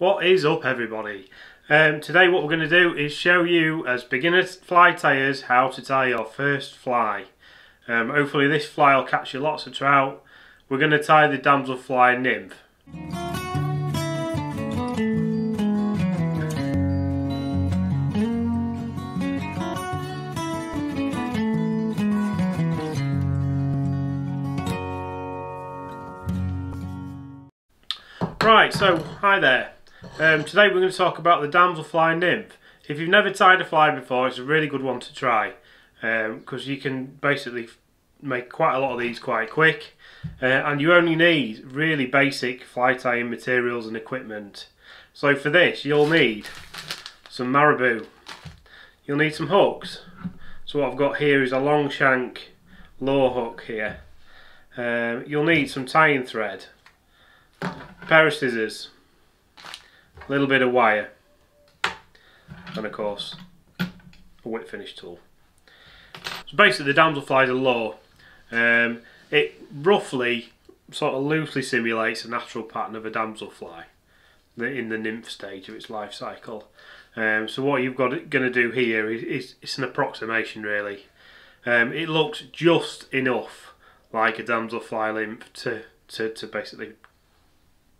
What is up everybody? Um, today what we're going to do is show you as beginner fly tyers how to tie your first fly. Um, hopefully this fly will catch you lots of trout. We're going to tie the damselfly fly nymph. Right, so hi there. Um, today we're going to talk about the damselfly fly nymph. If you've never tied a fly before, it's a really good one to try because um, you can basically make quite a lot of these quite quick uh, and you only need really basic fly tying materials and equipment. So for this you'll need some marabou, you'll need some hooks. So what I've got here is a long shank lure hook here. Um, you'll need some tying thread, pair of scissors, little bit of wire and of course a whip finish tool. So basically the damselflies are low. Um, it roughly sort of loosely simulates a natural pattern of a damselfly in the nymph stage of its life cycle. Um, so what you've got going to do here is, is, it's an approximation really. Um, it looks just enough like a damselfly nymph to, to, to basically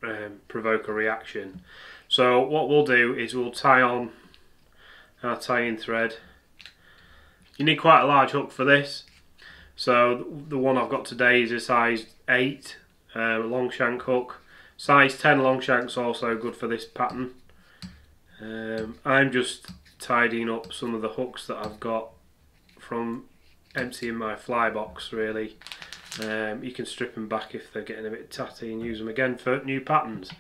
um, provoke a reaction. So what we'll do is we'll tie on our tying thread. You need quite a large hook for this. So the one I've got today is a size 8 uh, long shank hook. Size 10 long shank's also good for this pattern. Um, I'm just tidying up some of the hooks that I've got from emptying my fly box really. Um, you can strip them back if they're getting a bit tatty and use them again for new patterns.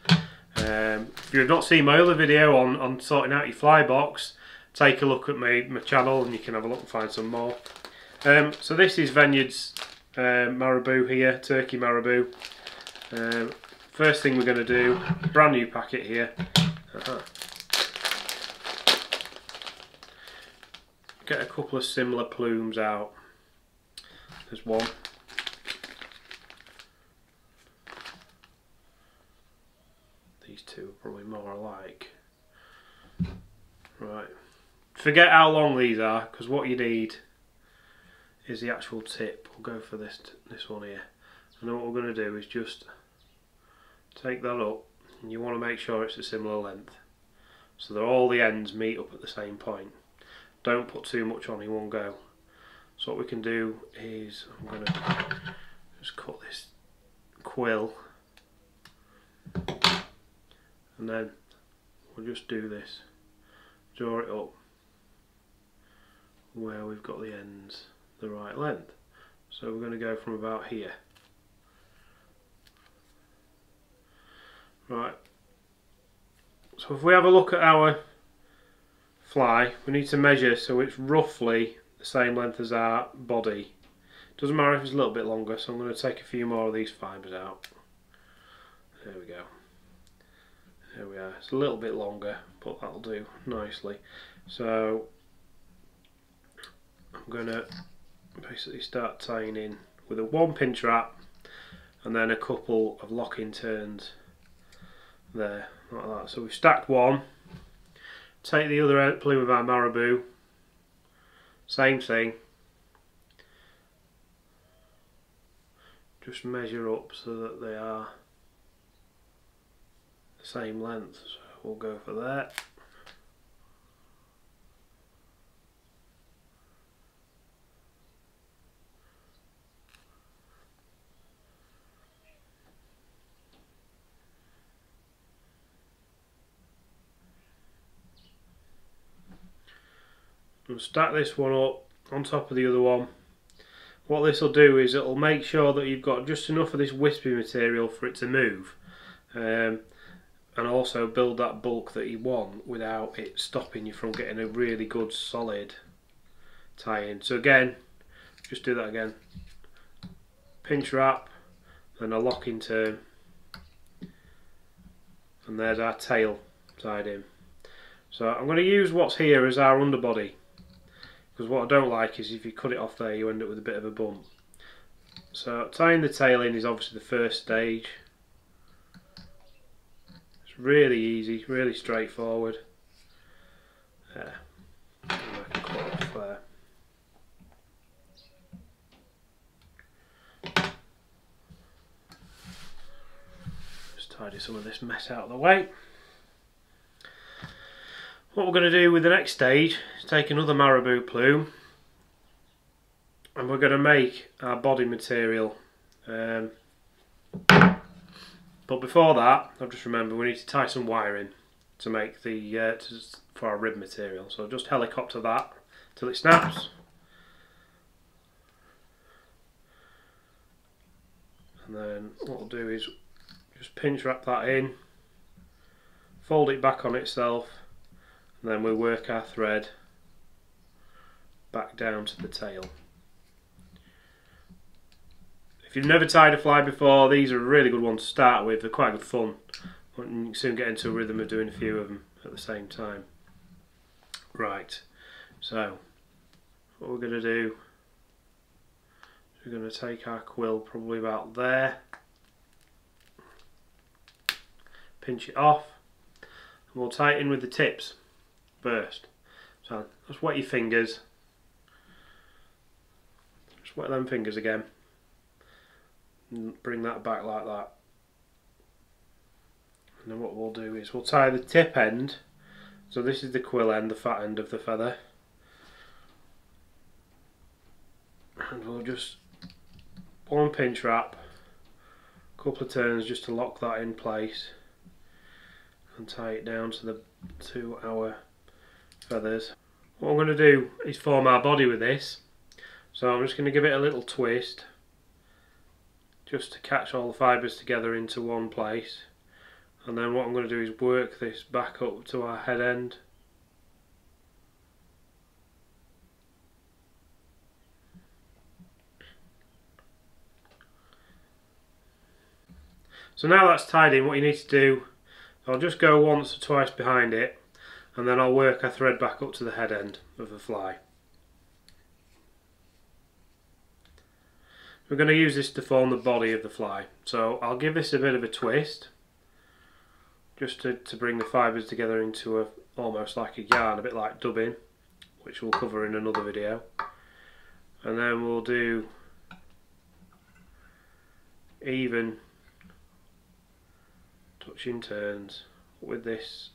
Um, if you've not seen my other video on, on sorting out your fly box, take a look at my, my channel and you can have a look and find some more. Um, so this is Veniard's um, Marabou here, Turkey Marabou. Um, first thing we're going to do, brand new packet here. Uh -huh. Get a couple of similar plumes out. There's one. These two are probably more alike. Right. Forget how long these are, because what you need is the actual tip. We'll go for this this one here. And then what we're going to do is just take that up, and you want to make sure it's a similar length. So that all the ends meet up at the same point. Don't put too much on in one go. So what we can do is, I'm going to just cut this quill and then we'll just do this. Draw it up where we've got the ends the right length. So we're going to go from about here. Right. So if we have a look at our fly we need to measure so it's roughly the same length as our body. Doesn't matter if it's a little bit longer so I'm going to take a few more of these fibres out. There we go there we are. It's a little bit longer, but that'll do nicely. So I'm going to basically start tying in with a one pinch wrap and then a couple of locking turns there, like that. So we've stacked one, take the other plume of our marabou, same thing, just measure up so that they are same length so we'll go for that. And stack this one up on top of the other one. What this will do is it'll make sure that you've got just enough of this wispy material for it to move. Um, and also build that bulk that you want without it stopping you from getting a really good solid tie-in. So again, just do that again. Pinch wrap, then a locking turn, and there's our tail tied in. So I'm going to use what's here as our underbody, because what I don't like is if you cut it off there you end up with a bit of a bump. So tying the tail in is obviously the first stage really easy, really straightforward. There. Just tidy some of this mess out of the way. What we're going to do with the next stage is take another marabou plume and we're going to make our body material. Um, but before that, I've just remembered we need to tie some wire in to make the uh, to, for our rib material. So just helicopter that till it snaps. And then what we'll do is just pinch wrap that in, fold it back on itself, and then we'll work our thread back down to the tail. If you've never tied a fly before, these are a really good one to start with. They're quite good fun. You can soon get into a rhythm of doing a few of them at the same time. Right, so what we're going to do we're going to take our quill probably about there, pinch it off, and we'll tie it in with the tips first. So just wet your fingers, just wet them fingers again bring that back like that. And then what we'll do is we'll tie the tip end, so this is the quill end, the fat end of the feather. And we'll just one pinch wrap, a couple of turns just to lock that in place and tie it down to the to our feathers. What I'm going to do is form our body with this. So I'm just going to give it a little twist just to catch all the fibres together into one place and then what I'm going to do is work this back up to our head end So now that's tied in, what you need to do, I'll just go once or twice behind it and then I'll work a thread back up to the head end of the fly. We're going to use this to form the body of the fly. So I'll give this a bit of a twist just to, to bring the fibres together into a almost like a yarn, a bit like dubbing, which we'll cover in another video. And then we'll do even touching turns with this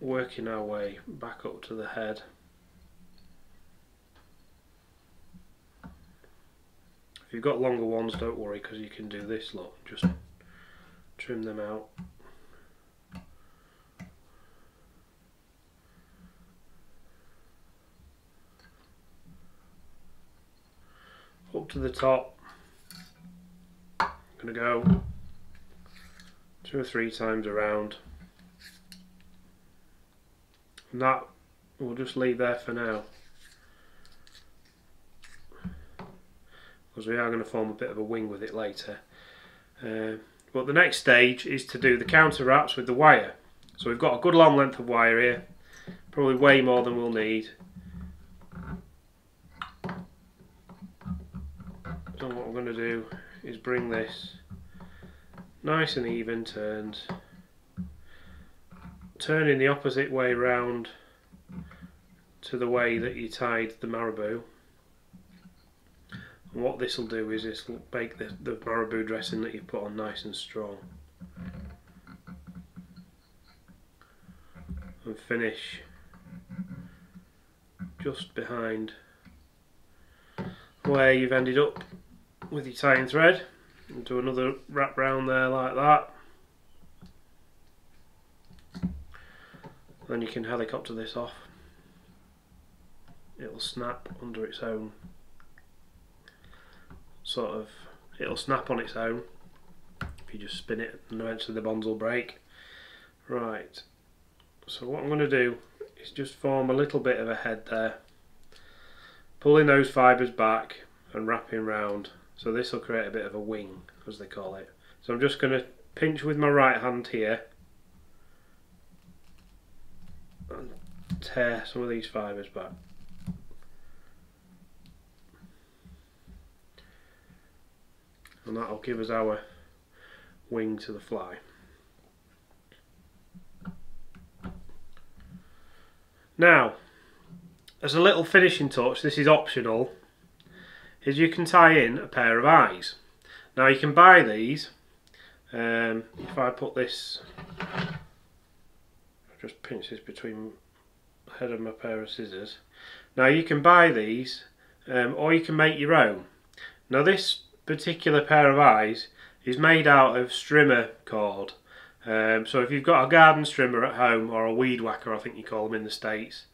working our way back up to the head you've got longer ones, don't worry because you can do this lot. Just trim them out. Up to the top. I'm going to go two or three times around. And that we'll just leave there for now. Because we are going to form a bit of a wing with it later. Uh, but the next stage is to do the counter wraps with the wire. So we've got a good long length of wire here, probably way more than we'll need. So what we're going to do is bring this nice and even turns, turning the opposite way round to the way that you tied the marabou. What this will do is this will make the, the marabou dressing that you put on nice and strong. And finish just behind where you've ended up with your tying thread. And do another wrap round there like that. Then you can helicopter this off. It'll snap under its own sort of it'll snap on its own if you just spin it and eventually the bonds will break. Right. So what I'm going to do is just form a little bit of a head there pulling those fibres back and wrapping round. So this will create a bit of a wing as they call it. So I'm just going to pinch with my right hand here and tear some of these fibres back and that'll give us our wing to the fly. Now, as a little finishing touch, this is optional, is you can tie in a pair of eyes. Now you can buy these, um, if I put this, I just pinch this between the head of my pair of scissors. Now you can buy these, um, or you can make your own. Now this particular pair of eyes is made out of strimmer cord. Um, so if you've got a garden strimmer at home, or a weed whacker I think you call them in the States,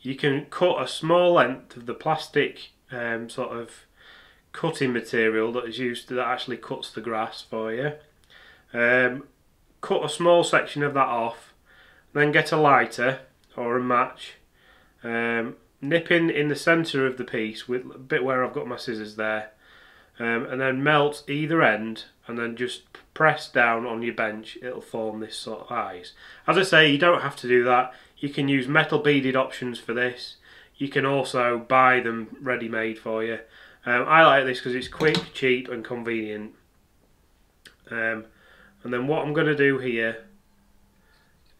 you can cut a small length of the plastic um, sort of cutting material that is used to, that actually cuts the grass for you. Um, cut a small section of that off, then get a lighter or a match, um, nip in in the centre of the piece with a bit where I've got my scissors there, um, and then melt either end and then just press down on your bench it'll form this sort of eyes. As I say you don't have to do that you can use metal beaded options for this. You can also buy them ready made for you. Um, I like this because it's quick, cheap and convenient. Um, and then what I'm going to do here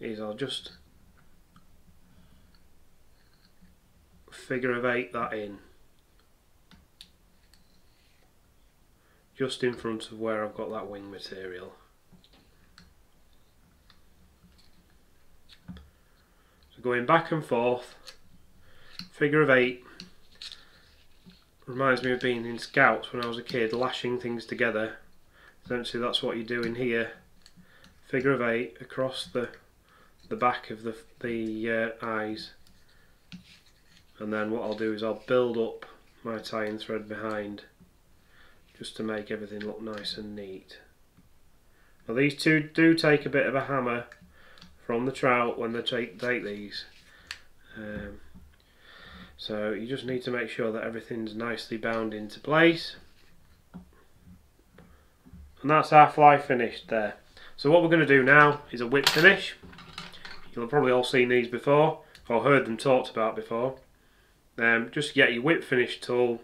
is I'll just figure of eight that in. Just in front of where I've got that wing material. So going back and forth, figure of eight. Reminds me of being in scouts when I was a kid, lashing things together. Essentially that's what you're doing here. Figure of eight across the the back of the, the uh, eyes. And then what I'll do is I'll build up my tying thread behind just to make everything look nice and neat. Now these two do take a bit of a hammer from the trout when they take, take these. Um, so you just need to make sure that everything's nicely bound into place. And that's our fly finished there. So what we're going to do now is a whip finish. You'll have probably all seen these before, or heard them talked about before. Um, just get your whip finish tool.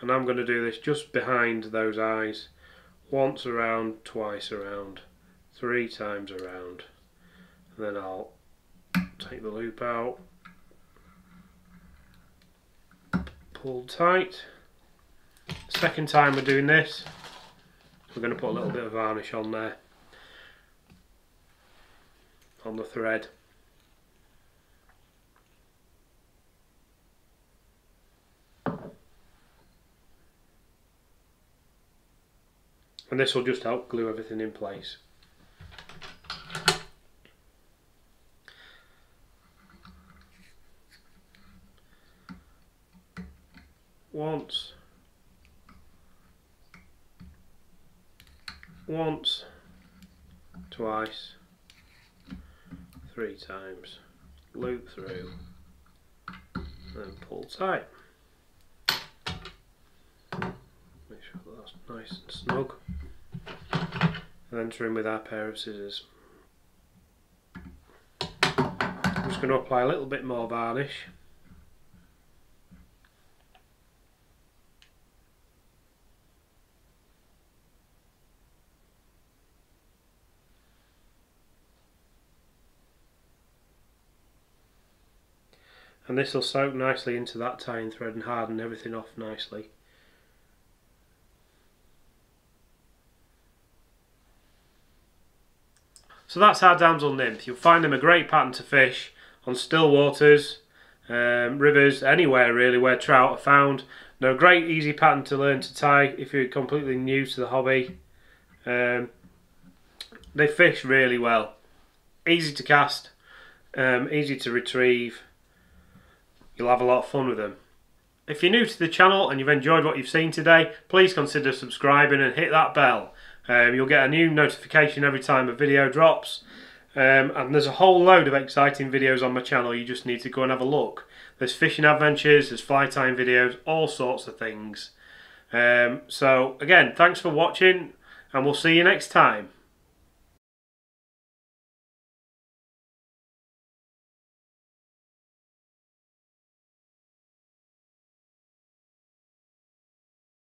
And I'm going to do this just behind those eyes. Once around, twice around three times around and then I'll take the loop out pull tight second time we're doing this we're going to put a little bit of varnish on there on the thread and this will just help glue everything in place. Once, once, twice, three times, loop through, and pull tight. Make sure that's nice and snug. And enter in with our pair of scissors. I'm just going to apply a little bit more varnish. and this will soak nicely into that tying thread and harden everything off nicely. So that's our damsel nymph. You'll find them a great pattern to fish on still waters, um, rivers, anywhere really where trout are found. They're a great easy pattern to learn to tie if you're completely new to the hobby. Um, they fish really well. Easy to cast, um, easy to retrieve You'll have a lot of fun with them. If you're new to the channel and you've enjoyed what you've seen today, please consider subscribing and hit that bell. Um, you'll get a new notification every time a video drops. Um, and there's a whole load of exciting videos on my channel, you just need to go and have a look. There's fishing adventures, there's fly tying videos, all sorts of things. Um, so again, thanks for watching and we'll see you next time.